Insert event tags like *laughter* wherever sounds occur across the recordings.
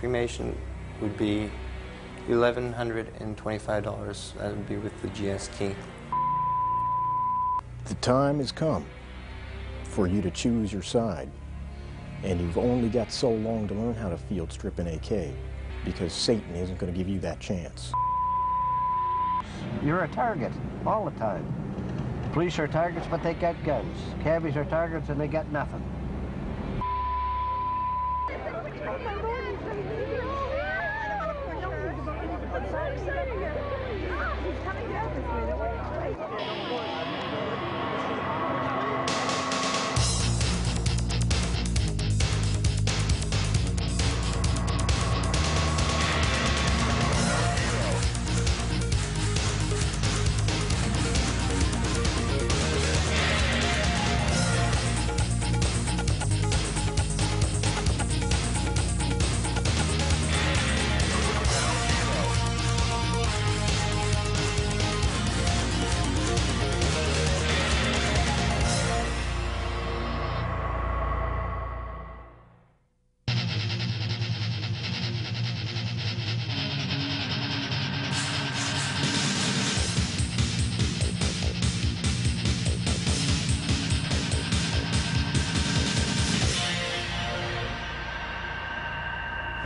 cremation would be $1,125. That would be with the GST. The time has come for you to choose your side. And you've only got so long to learn how to field strip an AK because Satan isn't going to give you that chance. You're a target all the time. Police are targets, but they got guns. Cabbies are targets, and they got nothing. I'm so excited. He's coming down with me.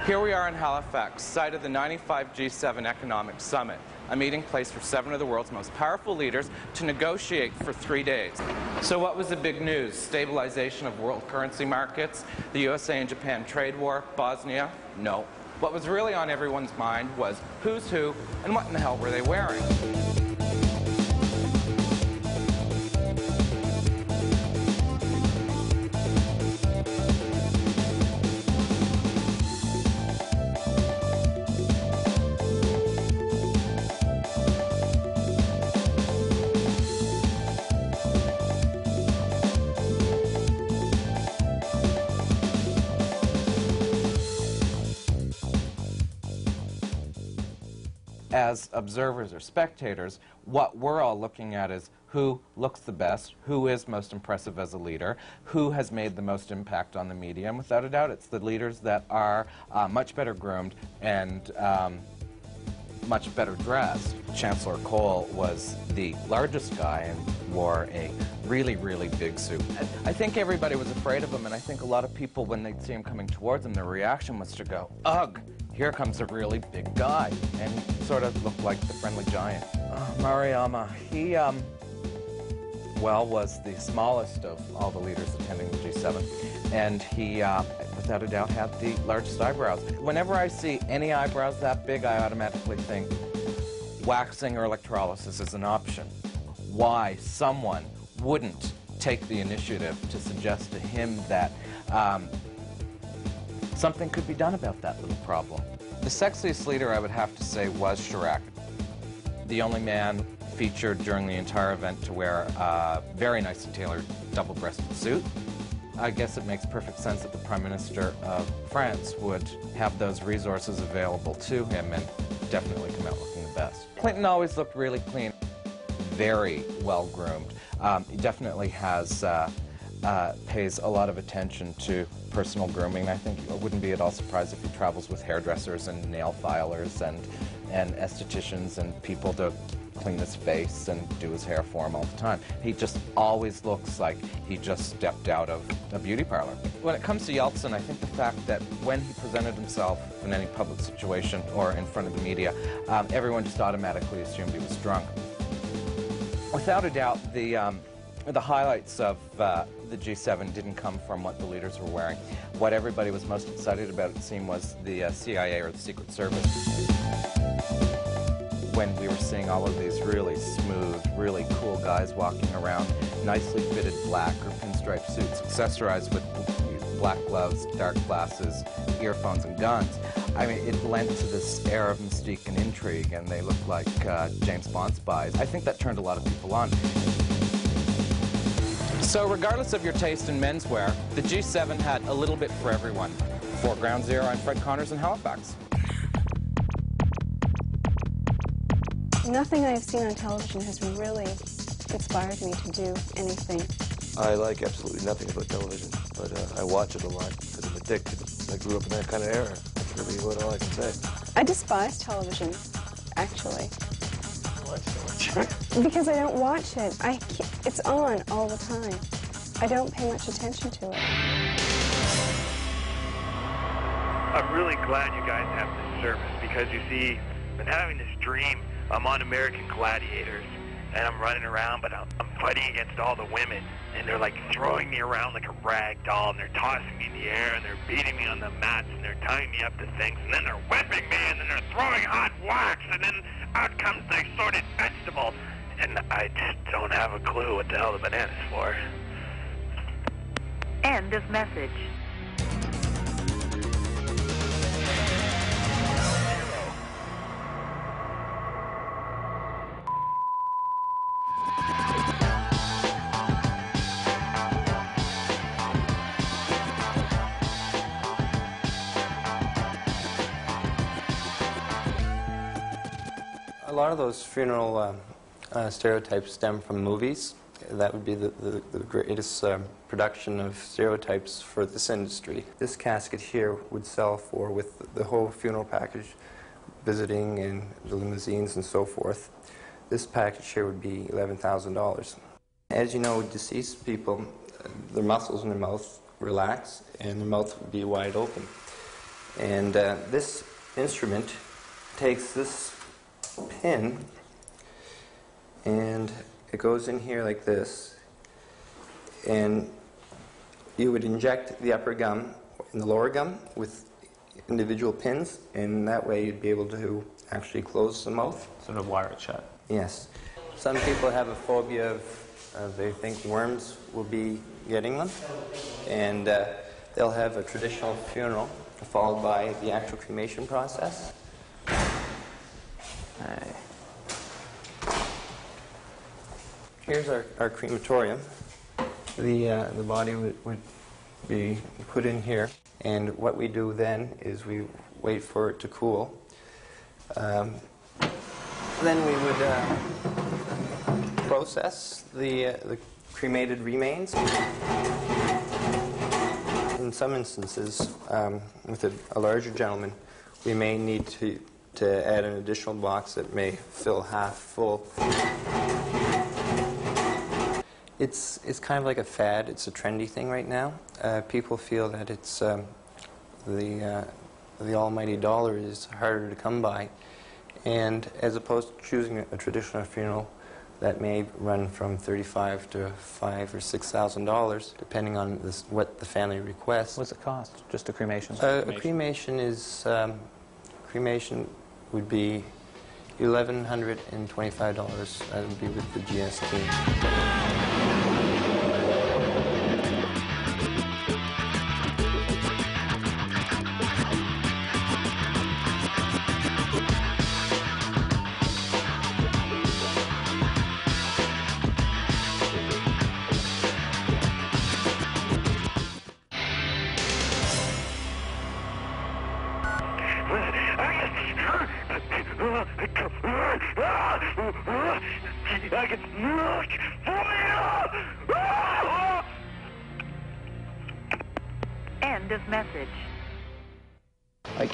Here we are in Halifax, site of the 95 G7 Economic Summit, a meeting place for seven of the world's most powerful leaders to negotiate for three days. So what was the big news? Stabilization of world currency markets, the USA and Japan trade war, Bosnia? No. What was really on everyone's mind was who's who and what in the hell were they wearing? As observers or spectators, what we're all looking at is who looks the best, who is most impressive as a leader, who has made the most impact on the media, and without a doubt, it's the leaders that are uh, much better groomed and um, much better dressed. Chancellor Kohl was the largest guy and wore a really, really big suit. I think everybody was afraid of him, and I think a lot of people, when they'd see him coming towards them, their reaction was to go, ugh, here comes a really big guy, and sort of looked like the friendly giant. Uh, Maruyama, he, um, well, was the smallest of all the leaders attending the G7, and he, uh, without a doubt, had the largest eyebrows. Whenever I see any eyebrows that big, I automatically think waxing or electrolysis is an option. Why someone wouldn't take the initiative to suggest to him that um, something could be done about that little problem. The sexiest leader, I would have to say, was Chirac. The only man featured during the entire event to wear a very nicely tailored double-breasted suit. I guess it makes perfect sense that the Prime Minister of France would have those resources available to him and definitely come out looking the best. Clinton always looked really clean, very well groomed. Um, he definitely has uh, uh, pays a lot of attention to personal grooming. I think I wouldn't be at all surprised if he travels with hairdressers and nail filers and, and estheticians and people to clean his face and do his hair for him all the time. He just always looks like he just stepped out of a beauty parlor. When it comes to Yeltsin, I think the fact that when he presented himself in any public situation or in front of the media, um, everyone just automatically assumed he was drunk. Without a doubt, the um, the highlights of uh, the G7 didn't come from what the leaders were wearing. What everybody was most excited about, it seemed, was the uh, CIA or the Secret Service. When we were seeing all of these really smooth, really cool guys walking around, nicely fitted black or pinstripe suits, accessorized with black gloves, dark glasses, earphones, and guns. I mean, it lent to this air of mystique and intrigue, and they looked like uh, James Bond spies. I think that turned a lot of people on. So regardless of your taste in menswear, the G7 had a little bit for everyone. For Ground Zero, I'm Fred Connors in Halifax. Nothing I've seen on television has really inspired me to do anything. I like absolutely nothing about television, but uh, I watch it a lot because I'm addicted. I grew up in that kind of era. That's really what all I can say. I despise television, actually. Because I don't watch it. I it's on all the time. I don't pay much attention to it. I'm really glad you guys have this service because you see, I've been having this dream. I'm on American Gladiators and I'm running around, but I'm, I'm fighting against all the women. And they're like throwing me around like a rag doll and they're tossing me in the air and they're beating me on the mats and they're tying me up to things and then they're whipping me and then they're throwing hot wax and then out comes the assorted vegetable. And I just don't have a clue what the hell the banana's for. End of message. Lot of those funeral um, uh, stereotypes stem from movies. That would be the, the, the greatest um, production of stereotypes for this industry. This casket here would sell for, with the whole funeral package, visiting and the limousines and so forth. This package here would be $11,000. As you know, deceased people, uh, their muscles in their mouth relax and their mouth would be wide open. And uh, this instrument takes this pin and it goes in here like this. And you would inject the upper gum and the lower gum with individual pins and that way you'd be able to actually close the mouth. Sort of wire it shut. yes. Some people have a phobia of uh, they think worms will be getting them and uh, they'll have a traditional funeral followed by the actual cremation process Aye. Here's our, our crematorium. The, uh, the body would, would be put in here, and what we do then is we wait for it to cool. Um, then we would uh, process the, uh, the cremated remains. In some instances, um, with a, a larger gentleman, we may need to, to add an additional box that may fill half full. It's, it's kind of like a fad. It's a trendy thing right now. Uh, people feel that it's um, the, uh, the almighty dollar is harder to come by. And as opposed to choosing a, traditional funeral that may run from 35 to five or six thousand dollars, depending on this, what the family requests. What's it cost? Just a cremation? Uh, a cremation is um, cremation would be eleven hundred and twenty-five dollars. That would be with the GST.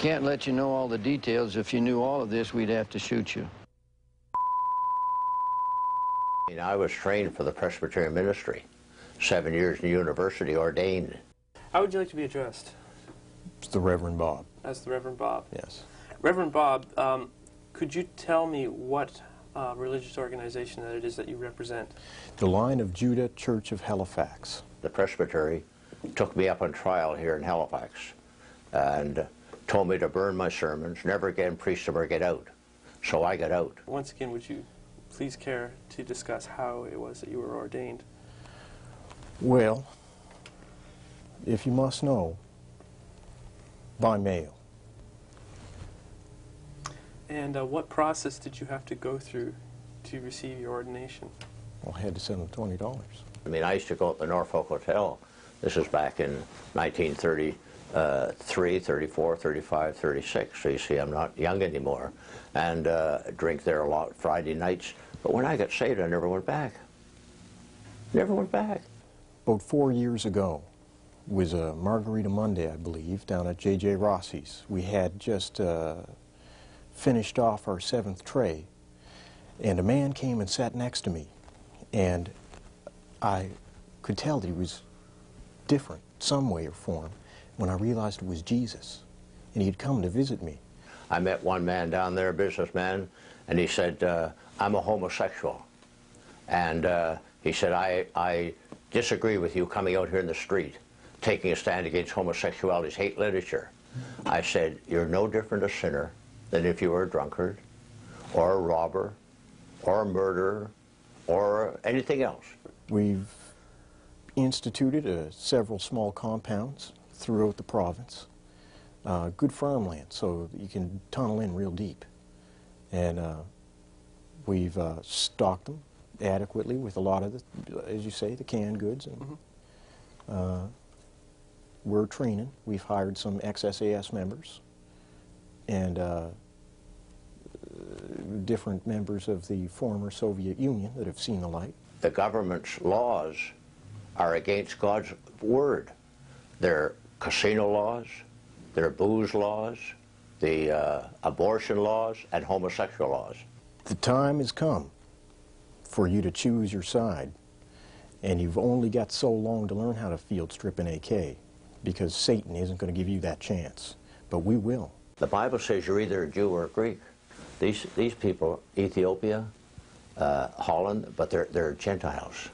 Can't let you know all the details. If you knew all of this, we'd have to shoot you. I mean, I was trained for the Presbyterian ministry, seven years in university, ordained. How would you like to be addressed? It's the Reverend Bob, As the Reverend Bob. yes. Reverend Bob, um, could you tell me what uh, religious organization that it is that you represent? The Line of Judah Church of Halifax. The presbytery took me up on trial here in Halifax and told me to burn my sermons, never again preach them or get out. So I got out. Once again, would you please care to discuss how it was that you were ordained? Well, if you must know, by mail. And uh, what process did you have to go through to receive your ordination? Well, I had to send them twenty dollars. I mean, I used to go at the Norfolk Hotel. This was back in 1933, 34, 35, 36. So you see, I'm not young anymore. And uh, drink there a lot Friday nights. But when I got saved, I never went back. Never went back. About four years ago, was a Margarita Monday, I believe, down at J.J. Rossy's. We had just uh, finished off our seventh tray, and a man came and sat next to me, and I could tell that he was different, some way or form, when I realized it was Jesus, and he had come to visit me. I met one man down there, a businessman, and he said, uh, I'm a homosexual. And uh, he said, I, I disagree with you coming out here in the street, taking a stand against homosexuality's hate literature. I said, you're no different a sinner than if you were a drunkard, or a robber, or a murderer, or anything else. We've instituted uh, several small compounds throughout the province. Uh, good farmland, so you can tunnel in real deep. And uh, we've uh, stocked them adequately with a lot of the, as you say, the canned goods. And uh, we're training. We've hired some XSAS members and uh, different members of the former Soviet Union that have seen the light. The government's laws are against God's word. They're casino laws, they're booze laws, the uh, abortion laws, and homosexual laws. The time has come for you to choose your side, and you've only got so long to learn how to field strip an AK, because Satan isn't going to give you that chance, but we will. The Bible says you're either a Jew or a Greek. These, these people, Ethiopia, uh, Holland, but they're, they're Gentiles.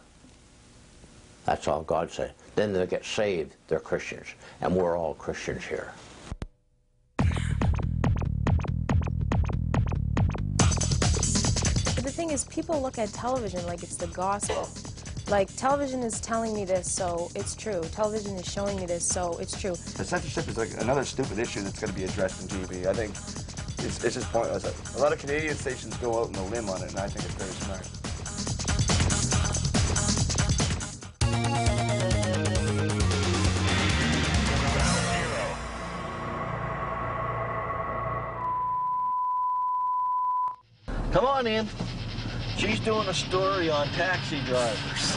That's all God said. Then they get saved, they're Christians, and we're all Christians here. But the thing is, people look at television like it's the gospel. Like, television is telling me this, so it's true. Television is showing me this, so it's true. The censorship is like another stupid issue that's going to be addressed in TV. I think it's, it's just pointless. A lot of Canadian stations go out on a limb on it, and I think it's very smart. Come on in. She's doing a story on taxi drivers. *laughs*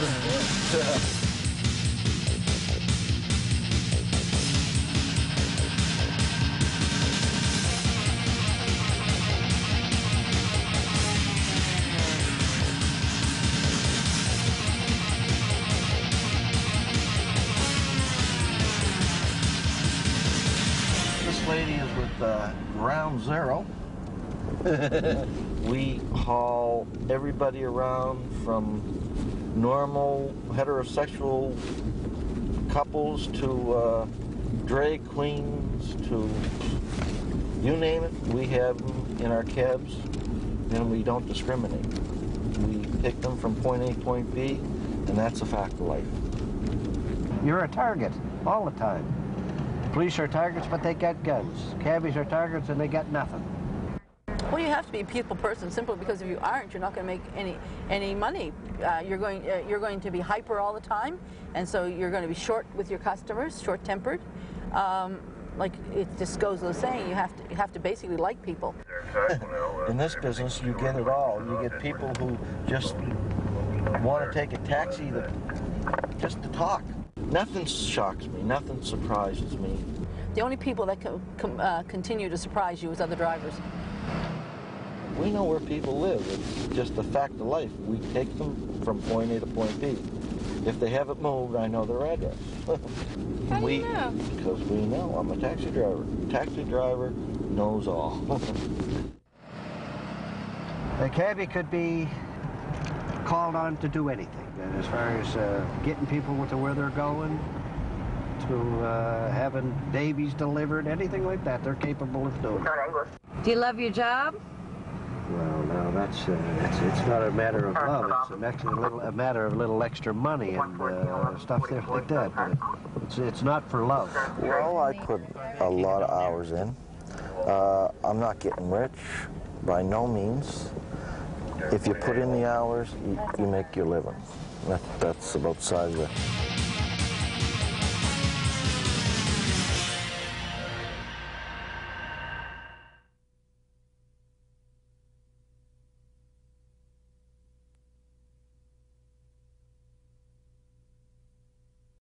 this lady is with uh, Ground Zero. *laughs* we haul everybody around from normal heterosexual couples to uh, drag queens to you name it. We have them in our cabs, and we don't discriminate. We pick them from point A, to point B, and that's a fact of life. You're a target all the time. Police are targets, but they got guns. Cabbies are targets, and they got nothing. Well, you have to be a people person simply because if you aren't, you're not going to make any any money. Uh, you're going uh, you're going to be hyper all the time, and so you're going to be short with your customers, short-tempered. Um, like it just goes without saying, you have to you have to basically like people. *laughs* In this business, you get it all. You get people who just want to take a taxi to, just to talk. Nothing shocks me. Nothing surprises me. The only people that com- uh, continue to surprise you is other drivers. We know where people live. It's just a fact of life. We take them from point A to point B. If they haven't moved, I know their address. *laughs* How do we, you know? Because we know. I'm a taxi driver. Taxi driver knows all. *laughs* A cabbie could be called on to do anything, and as far as uh, getting people to where they're going, to uh, having babies delivered, anything like that, they're capable of doing. Do you love your job? No, that's uh, it's, it's not a matter of love. It's extra, a, little, a matter of a little extra money and uh, stuff there like that. But it's it's not for love. Well, I put a lot of hours in. Uh, I'm not getting rich by no means. If you put in the hours, you, you make your living. That, that's about size of it.